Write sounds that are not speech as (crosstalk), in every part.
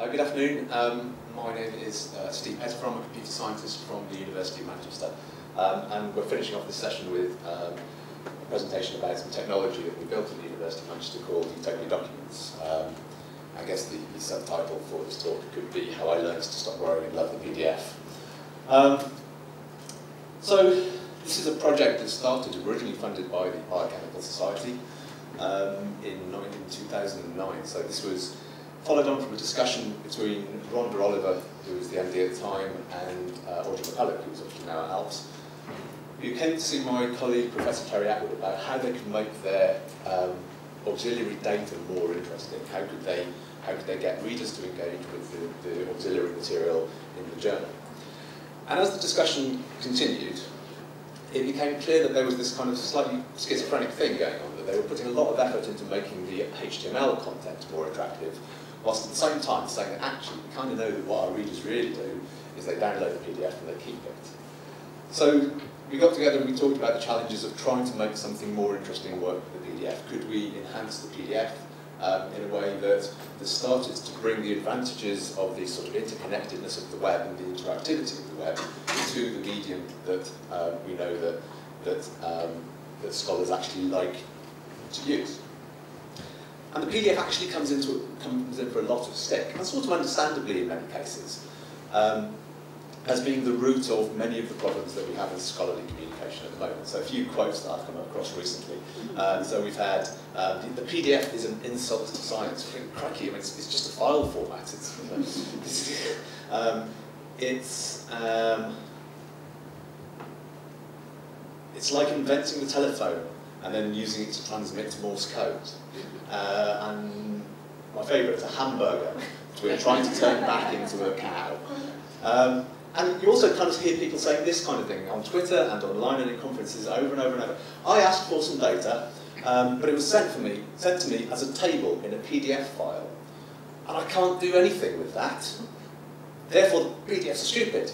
Uh, good afternoon. Um, my name is uh, Steve Pettifer. I'm a computer scientist from the University of Manchester. Um, and we're finishing off this session with um, a presentation about some technology that we built at the University of Manchester called Utopia Documents. Um, I guess the, the, subtitle for this talk could be How I Learned to Stop Worrying and Love the PDF. Um, so this is a project that started originally funded by the Biochemical Society um, in, in 2009. So this was followed on from a discussion between Rhonda Oliver, who was the MD at the time, and uh, Audrey McCulloch, who's actually now at ALPS, who came to see my colleague, Professor Terri Attwood about how they could make their um, auxiliary data more interesting. How could they, how could they get readers to engage with the, the auxiliary material in the journal? And as the discussion continued, it became clear that there was this kind of slightly schizophrenic thing going on, that they were putting a lot of effort into making the HTML content more attractive, whilst at the same time saying that actually we kind of know that what our readers really do is they download the PDF and they keep it. So we got together and we talked about the challenges of trying to make something more interesting work with the PDF. Could we enhance the PDF um, in a way that, that started to bring the advantages of the sort of interconnectedness of the web and the interactivity of the web to the medium that uh, we know that, that, um, that scholars actually like to use. And the PDF actually comes, into, comes in for a lot of stick, and sort of understandably in many cases, um, as being the root of many of the problems that we have in scholarly communication at the moment. So a few quotes that I've come across recently. Uh, so we've had, um, the, the, PDF is an insult to science. Crikey, I mean, it's, it's just a file format. It's, (laughs) um, it's, um, it's like inventing the telephone and then using it to transmit Morse code. Uh, and my favourite is a hamburger, which we're trying to turn back into a cow. Um, and you also kind of hear people saying this kind of thing on Twitter and online and in conferences over and over and over. I asked for some data, um, but it was sent for me, sent to me as a table in a PDF file, and I can't do anything with that. Therefore, PDFs are stupid.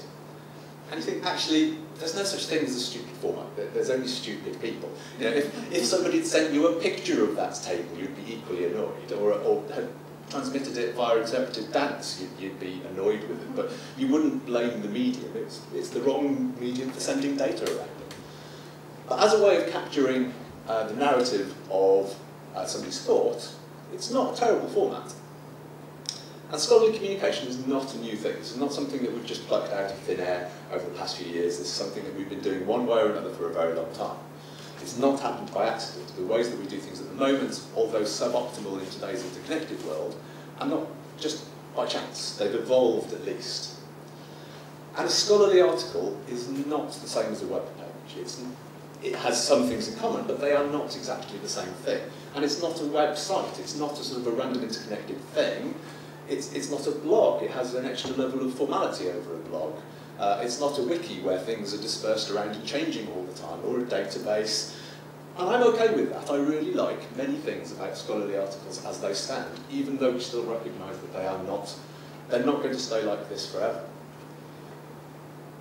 And you think, actually, there's no such thing as a stupid format. There's only stupid people. You know, if, if somebody had sent you a picture of that table, you'd be equally annoyed, or, or had transmitted it via interpretive dance, you'd, you'd, be annoyed with it. But you wouldn't blame the medium. It's, it's the wrong medium for sending data around. But as a way of capturing uh, the narrative of uh, somebody's thought, it's not a terrible format. And scholarly communication is not a new thing. This is not something that we've just plucked out of thin air over the past few years. This is something that we've been doing one way or another for a very long time. It's not happened by accident. The ways that we do things at the moment, although suboptimal in today's interconnected world, are not just by chance. They've evolved at least. And a scholarly article is not the same as a web page. It's, it has some things in common, but they are not exactly the same thing. And it's not a website. It's not a sort of a random interconnected thing it's, it's not a blog, it has an extra level of formality over a blog. Uh, it's not a wiki where things are dispersed around and changing all the time, or a database. And I'm okay with that. I really like many things about scholarly articles as they stand, even though we still recognise that they are not, they're not going to stay like this forever.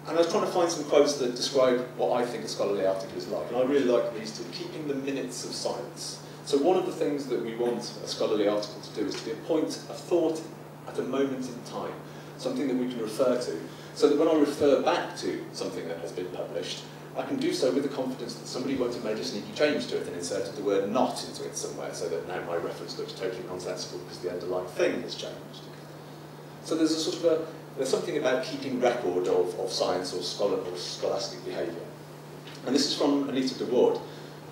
And I was trying to find some quotes that describe what I think a scholarly article is like, and I really like these two, keeping the minutes of science. So one of the things that we want a scholarly article to do is to be a point of thought at a moment in time, something that we can refer to, so that when I refer back to something that has been published, I can do so with the confidence that somebody won't have made a sneaky change to it and inserted the word not into it somewhere, so that now my reference looks totally nonsensical because the underlying thing has changed. So there's a sort of a, there's something about keeping record of, of science or, scholar, or scholastic behaviour. And this is from Anita de Waard.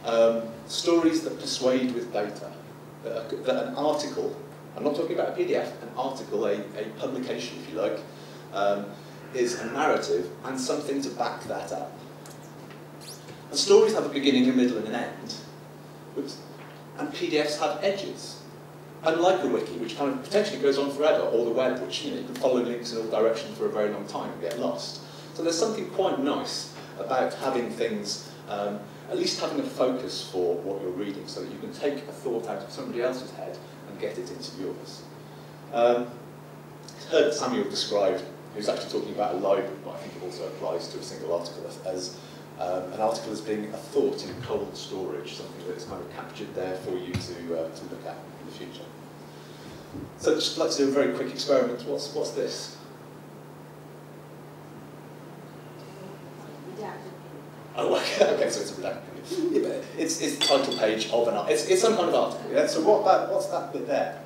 Um, stories that persuade with data. Uh, that an article I'm not talking about a PDF, an article, a, a publication, if you like, um, is a narrative and something to back that up. And stories have a beginning, a middle, and an end. And PDFs have edges. Unlike the wiki, which kind of potentially goes on forever, or the web, which you, know, you can follow links in all directions for a very long time and get lost. So there's something quite nice about having things, um, at least having a focus for what you're reading, so that you can take a thought out of somebody else's head get it into yours. Um, heard Samuel described, who's actually talking about a lobe, but I think it also applies to a single article, as um, an article as being a thought in cold storage, something that's kind of captured there for you to, uh, to look at in the future. So just like to do a very quick experiment. What's, what's this? It's, it's the title page of an it's, it's some kind of article. Yeah? So what that, what's that bit there?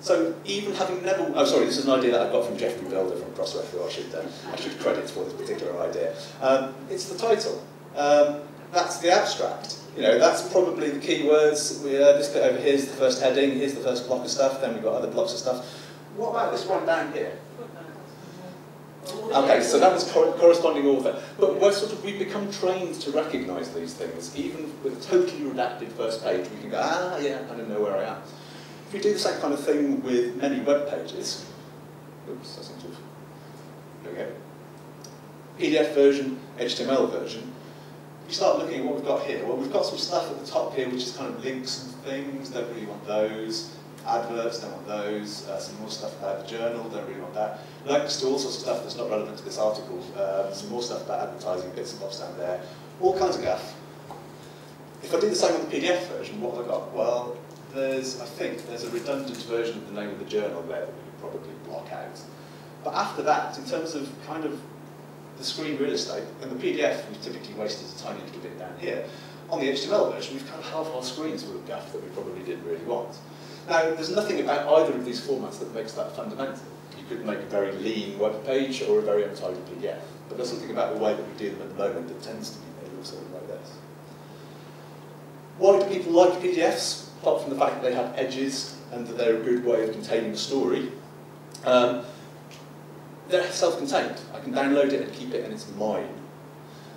So even having never, oh sorry, this is an idea that I got from Geoffrey Bilder from Crossref, who I should, uh, I should credit for this particular idea. Um, it's the title. Um, that's the abstract. You know, that's probably the key words. We, uh, this bit over here is the first heading, here's the first block of stuff, then we've got other blocks of stuff. What about this one down here? Okay, so that was cor corresponding author. But we're sort of, we've become trained to recognise these things. Even with a totally redacted first page, we can go, ah, yeah, I don't know where I am. If you do the same kind of thing with many web pages, oops, I seem to go. PDF version, HTML version, you start looking at what we've got here. Well, we've got some stuff at the top here, which is kind of links and things, don't really want those adverts, don't want those, uh, some more stuff about the journal, don't really want that. Links to all sorts of stuff that's not relevant to this article, um, some more stuff about advertising, bits and bobs down there, all kinds of guff. If I do the same on the PDF version, what have I got? Well, there's, I think, there's a redundant version of the name of the journal there that we could probably block out. But after that, in terms of kind of the screen real estate, and the PDF, we've typically wasted a tiny little bit down here. On the HTML version, we've kind of half our screens of guff that we probably didn't really want. Now, there's nothing about either of these formats that makes that fundamental. You could make a very lean web page or a very untidy PDF, but there's something about the way that we do them at the moment that tends to be made something like this. Why do people like PDFs, apart from the fact that they have edges and that they're a good way of containing the story? Um, they're self-contained. I can download it and keep it and it's mine.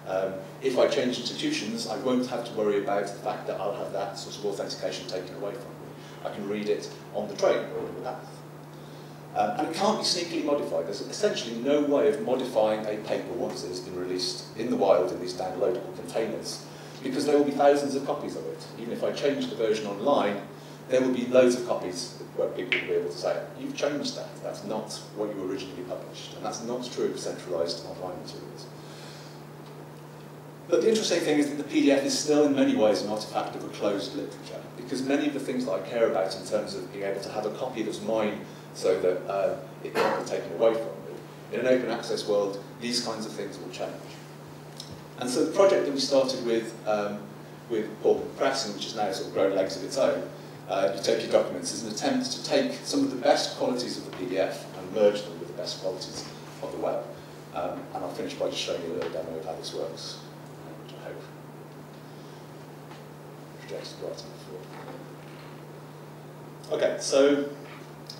Um, if I change institutions, I won't have to worry about the fact that I'll have that sort of authentication taken away from me. I can read it on the train or in the bath. Um, and it can't be sneakily modified. There's essentially no way of modifying a paper once it has been released in the wild in these downloadable containers, because there will be thousands of copies of it. Even if I change the version online, there will be loads of copies where people will be able to say, you've changed that, that's not what you originally published. And that's not true of centralised online materials. But the interesting thing is that the PDF is still in many ways an artifact of a closed literature, because many of the things that I care about in terms of being able to have a copy that's mine so that uh, it can't be taken away from me, in an open access world, these kinds of things will change. And so the project that we started with, um, with Portland Press, which has now sort of grown legs of its own, uh, Utopia Documents, is an attempt to take some of the best qualities of the PDF and merge them with the best qualities of the web. Um, and I'll finish by just showing you a little demo of how this works. writing before. Okay, so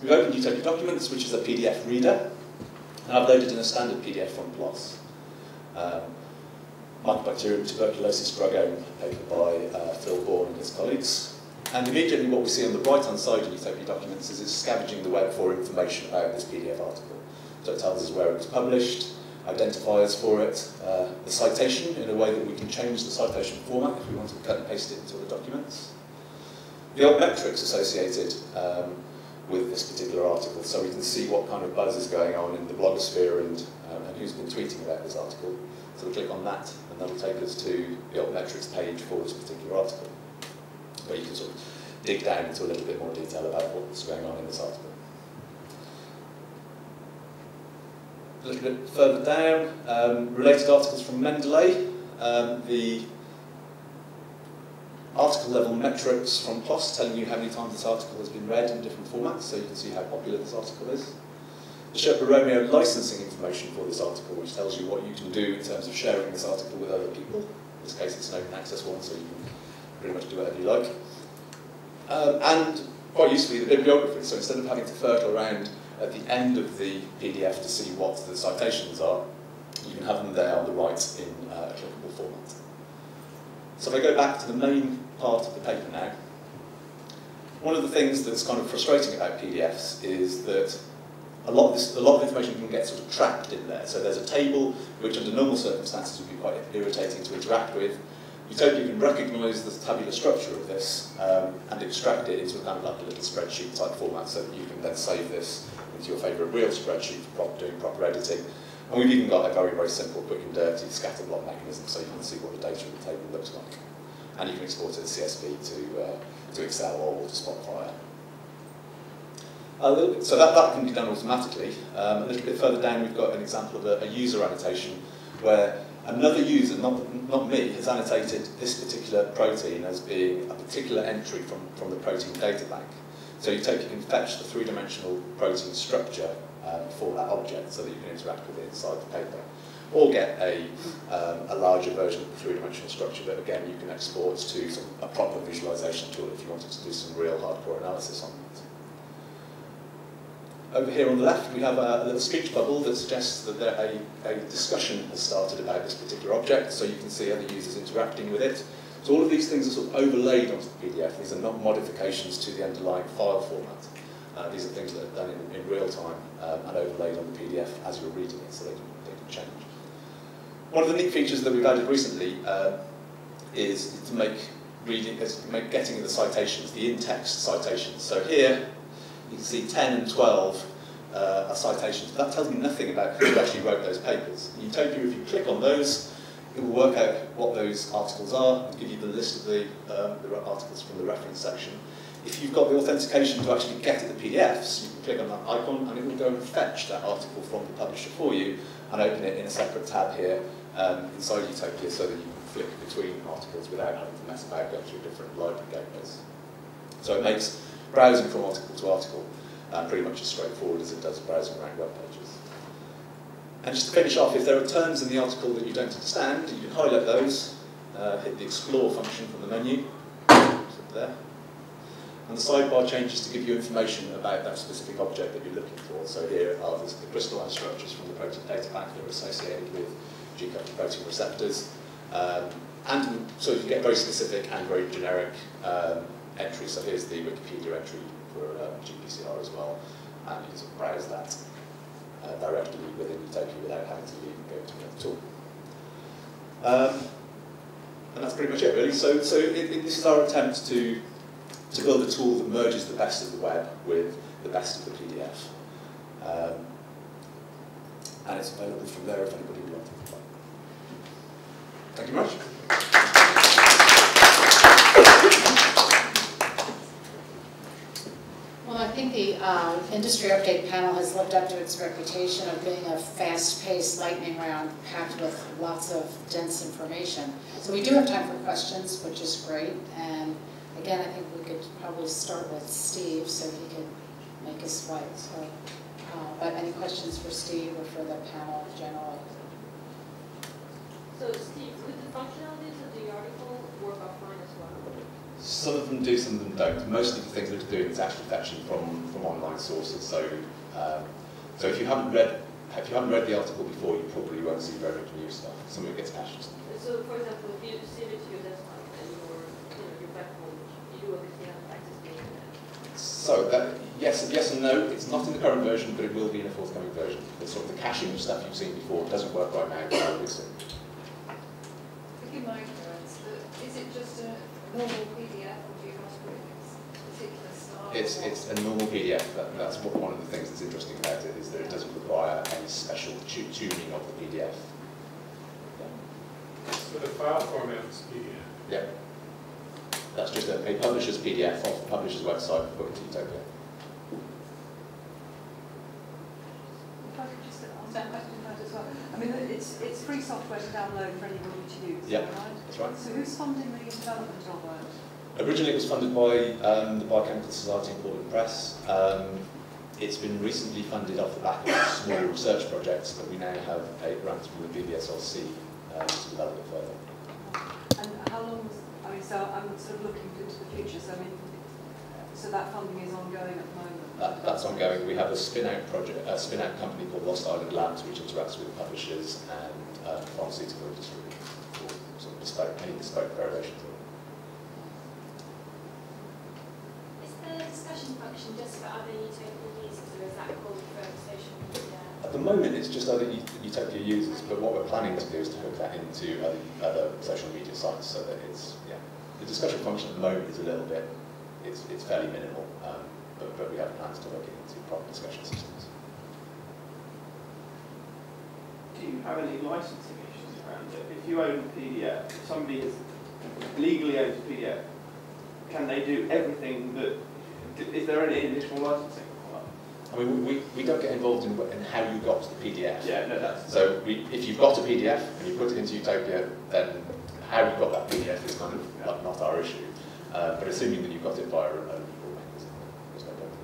we've opened Utopia Documents, which is a PDF reader, and I've loaded in a standard PDF from PLOS. Um, Mycobacterium tuberculosis drugome, paper by uh, Phil Bourne and his colleagues. And immediately what we see on the right-hand side of Utopia Documents is it's scavenging the web for information about this PDF article. So it tells us where it was published, identifiers for it, uh, the citation in a way that we can change the citation format if we want to cut and paste it into the documents. The alt metrics associated um, with this particular article, so we can see what kind of buzz is going on in the blogosphere and, um, and who's been tweeting about this article. So we click on that, and that'll take us to the alt metrics page for this particular article, where you can sort of dig down into a little bit more detail about what's going on in this article. A little bit further down, um, related articles from Mendeley, um, the article level metrics from PLOS telling you how many times this article has been read in different formats, so you can see how popular this article is. The Sherpa Romeo licensing information for this article, which tells you what you can do in terms of sharing this article with other people. In this case, it's an open access one, so you can pretty much do whatever you like. Um, and quite usefully, the bibliography. So instead of having to fertle around at the end of the PDF to see what the citations are, you can have them there on the right in uh, a clickable format. So if I go back to the main part of the paper now, one of the things that's kind of frustrating about PDFs is that a lot of this, a lot of information can get sort of trapped in there. So there's a table which under normal circumstances would be quite irritating to interact with, you don't even recognize the tabular structure of this um, and extract it into kind of like a little spreadsheet type format so that you can then save this into your favorite real spreadsheet for prop, doing proper editing. And we've even got a very, very simple, quick and dirty scatter block mechanism so you can see what the data in the table looks like. And you can export it as CSV to, uh, to Excel or to Spotfire. Bit, uh, so that, that can be done automatically. Um, a little bit further down, we've got an example of a, a user annotation where Another user, not, not me, has annotated this particular protein as being a particular entry from, from the protein data bank. So you take you can fetch the three-dimensional protein structure um, for that object so that you can interact with it inside the paper. Or get a, um, a larger version of the three-dimensional structure that again you can export to some, a proper visualization tool if you wanted to do some real hardcore analysis on it. Over here on the left, we have a, a little speech bubble that suggests that there, a, a discussion has started about this particular object, so you can see other users interacting with it. So all of these things are sort of overlaid onto the PDF. These are not modifications to the underlying file format. Uh, these are things that are done in, in real time um, and overlaid on the PDF as you're reading it, so they can, they can change. One of the neat features that we've added recently uh, is to make reading, is to make getting the citations, the in-text citations. So here, you can see 10 and 12 uh, are citations. But that tells me nothing about who actually wrote those papers. In Utopia, if you click on those, it will work out what those articles are and give you the list of the, um, the articles from the reference section. If you've got the authentication to actually get at the PDFs, you can click on that icon and it will go and fetch that article from the publisher for you and open it in a separate tab here um, inside Utopia so that you can flick between articles without having to mess about going through different library gateways. So it makes browsing from article to article uh, pretty much as straightforward as it does browsing around web pages. And just to finish off, if there are terms in the article that you don't understand, you can highlight those, uh, hit the explore function from the menu, there, and the sidebar changes to give you information about that specific object that you're looking for. So here are the, crystalline structures from the protein data bank that are associated with G-coupled protein receptors. Um, and so you get very specific and very generic um, entry. So here's the Wikipedia entry for um, GPCR as well, and you can browse that uh, directly within Utopia without having to leave and go to another tool. Um, and that's pretty much it, really. So, so it, it, this is our attempt to, to build a tool that merges the best of the web with the best of the PDF. Um, and it's available from there if anybody would like to. Thank you very much. Well, I the um, industry update panel has lived up to its reputation of being a fast-paced lightning round packed with lots of dense information. So we do have time for questions, which is great. And again, I think we could probably start with Steve so he could make his way. So, uh, but any questions for Steve or for the panel generally? So Steve, with the functionalities of the article work offline as well? Some of them do, some of them don't. Most of the things that are doing is actually fetching from, from online sources. So, um, so if you haven't read if you haven't read the article before, you probably won't see very much new stuff. Some of it gets cached. So, for example, if you save it to your desktop and your, you know, your backbone, you do obviously have access to it. So that, yes, yes and no. It's not in the current version, but it will be in a forthcoming version. The sort of the caching of stuff you've seen before doesn't work right now, but it will be soon. Forgive my ignorance, but is it just a normal PDF or do you have to put in a particular style? It's, it's a normal PDF. That, that's what one of the things that's interesting about it is that it doesn't require any special tu tuning of the PDF. So the file format is PDF. Yeah. That's just a, a publisher's PDF off the publisher's website put into Utopia. If I could just ask that question about as well. I mean, it's, it's free software to download for anybody to use, Yeah. right? That's right. So who's funding the development of that? Originally, it was funded by um, the Biochemical Society and Portland Press. Um, it's been recently funded off the back of small research projects that we now have a grant from the BBSRC um, to develop it further. And how long was, I mean, so I'm sort of looking into the future, so I mean, so that funding is ongoing at the moment? That, that's ongoing. We have a spin-out project, a spin-out company called Lost Island Labs, which interacts with publishers and uh, pharmaceutical industry for sort of bespoke, bespoke variations. of it. Is the discussion function just for other Utopia users, or is that called for social media? At the moment, it's just other Ut- Utopia users, but what we're planning to do is to hook that into other, other social media sites so that it's, yeah. The discussion function at the moment is a little bit, it's, it's fairly minimal, um, but, but we have plans to work it into proper discussion systems. Do you have any licensing issues around it? If you own a PDF, if somebody is legally owns a PDF, can they do everything that, is there any additional licensing? I mean, we, we don't get involved in, in how you got to the PDF. Yeah, no, that's, So we, if you've got a PDF and you put it into Utopia, then how you got that PDF is kind of not, not our issue. Uh, but assuming that you've got it via a remote mechanism, there's no problem.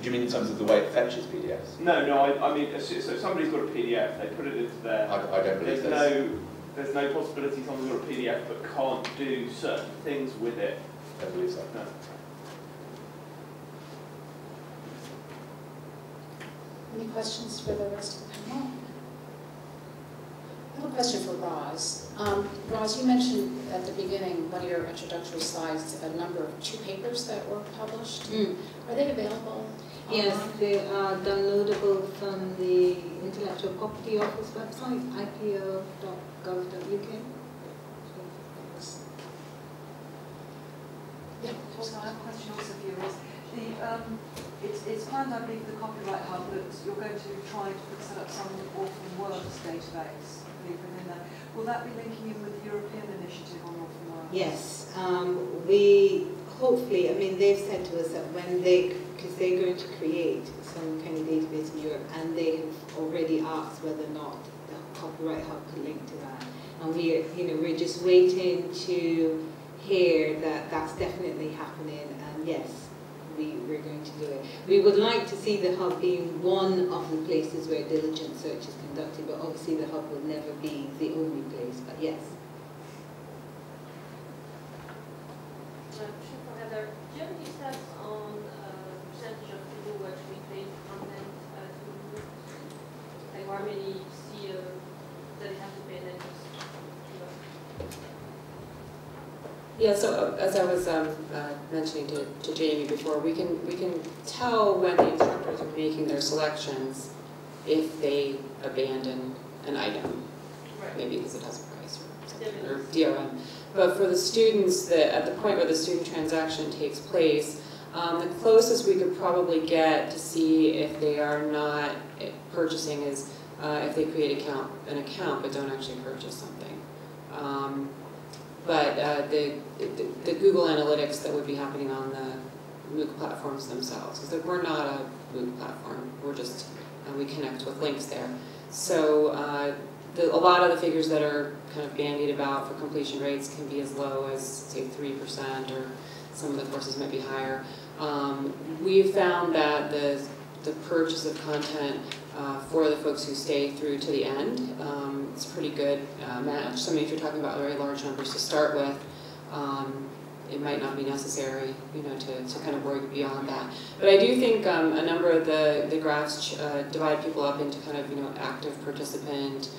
Do you mean in terms of the way it fetches PDFs? no, no, I, I mean, so somebody's got a PDF, they put it into their, I, I don't believe there's, no, there's no possibility someone's got a PDF but can't do certain things with it. I don't believe so. No. Any questions for the rest of the panel? I have a question for Roz. Um, Roz, you mentioned at the beginning, one of your introductory slides, a number of two papers that were published. Mm. Are they available? Yes, they are downloadable from the Intellectual Property Office website, ipo.gov.uk. Yeah. Also, I have a question also for you, Ross. The, um, it's, it's planned, I believe, the Copyright Hub that you're going to try to set up some orphan works database, I believe, within that. Will that be linking in with the European initiative on orphan works? Yes, um, we, hopefully, I mean, they've said to us that when they, because they're going to create some kind of database in Europe, and they have already asked whether or not the Copyright Hub could link to that. And we, are, you know, we're just waiting to hear that that's definitely happening, and yes, we, we're going to do it. We would like to see the hub being one of the places where diligent search is conducted, but obviously the hub will never be the only place, but yes. Uh, question for Heather. Do you have any stats on uh, percentage of people who actually create content uh, to Google? Like how many see uh, that they have to pay and then just, you know, Yeah, so as I was um, uh, mentioning to, to Jamie before, we can, we can tell when the instructors are making their selections if they abandon an item, Right. maybe because it has a price or something, or Dividends. But for the students, that at the point where the student transaction takes place, um, the closest we could probably get to see if they are not purchasing is uh, if they create account, an account but don't actually purchase something. Um, but uh, the, the, the Google Analytics that would be happening on the MOOC platforms themselves, because we're not a MOOC platform, we're just, uh, we connect with links there. So uh, the, a lot of the figures that are kind of bandied about for completion rates can be as low as, say, three percent, or some of the courses might be higher. Um, we've found that the, the purchase of content uh, for the folks who stay through to the end, um, it's a pretty good uh, match. So I mean, if you're talking about very large numbers to start with, um, it might not be necessary, you know, to, to kind of work beyond that. But I do think um, a number of the, the graphs uh, divide people up into kind of, you know, active participant,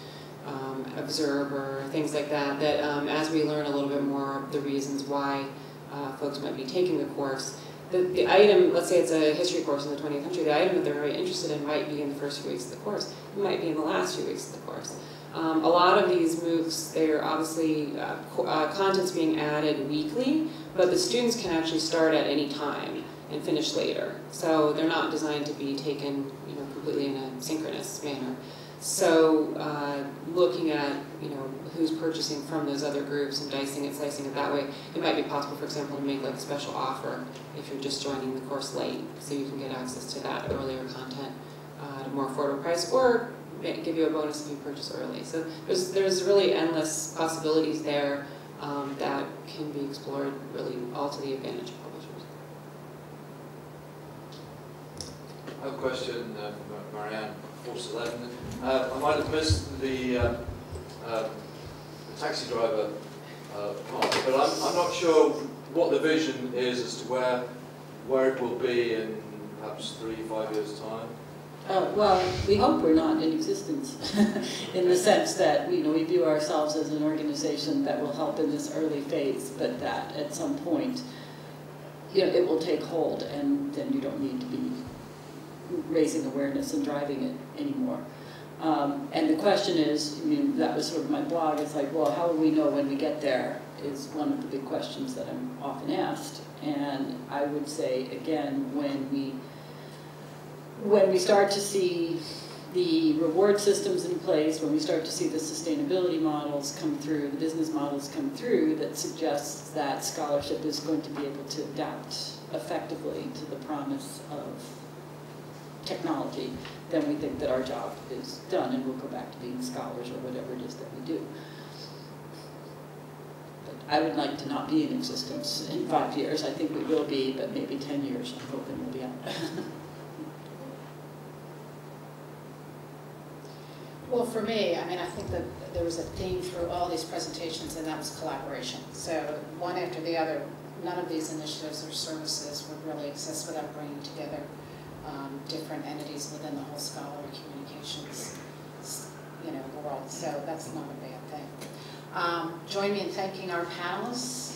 um, observer, things like that, that um, as we learn a little bit more of the reasons why uh, folks might be taking the course, the, the item, let's say it's a history course in the 20th century, the item that they're very interested in might be in the first few weeks of the course, it might be in the last few weeks of the course. Um, a lot of these MOOCs, they're obviously, uh, uh, content's being added weekly, but the students can actually start at any time and finish later. So they're not designed to be taken, you know, completely in a synchronous manner. So uh, looking at, you know, who's purchasing from those other groups and dicing it, slicing it that way, it might be possible, for example, to make like a special offer if you're just joining the course late, so you can get access to that earlier content uh, at a more affordable price, or give you a bonus if you purchase early. So there's, there's really endless possibilities there um, that can be explored really all to the advantage of publishers. I have a question uh, from Marianne, Force 11. Uh, I might have missed the, um, um, the taxi driver uh, part, but I'm, I'm not sure what the vision is as to where, where it will be in perhaps three, five years' time. Uh, well, we hope we're not in existence, (laughs) in the sense that, you know, we view ourselves as an organization that will help in this early phase, but that at some point, you know, it will take hold, and then you don't need to be raising awareness and driving it anymore. Um, and the question is, I mean, that was sort of my blog, it's like, well, how will we know when we get there, is one of the big questions that I'm often asked. And I would say, again, when we when we start to see the reward systems in place, when we start to see the sustainability models come through, the business models come through, that suggests that scholarship is going to be able to adapt effectively to the promise of technology, then we think that our job is done and we'll go back to being scholars or whatever it is that we do. But I would like to not be in existence in five years. I think we will be, but maybe 10 years, I'm hoping we'll be out. (laughs) Well, for me, I mean, I think that there was a theme through all these presentations, and that was collaboration. So one after the other, none of these initiatives or services would really exist without bringing together um, different entities within the whole scholarly communications, you know, world. So that's not a bad thing. Um, Join me in thanking our panelists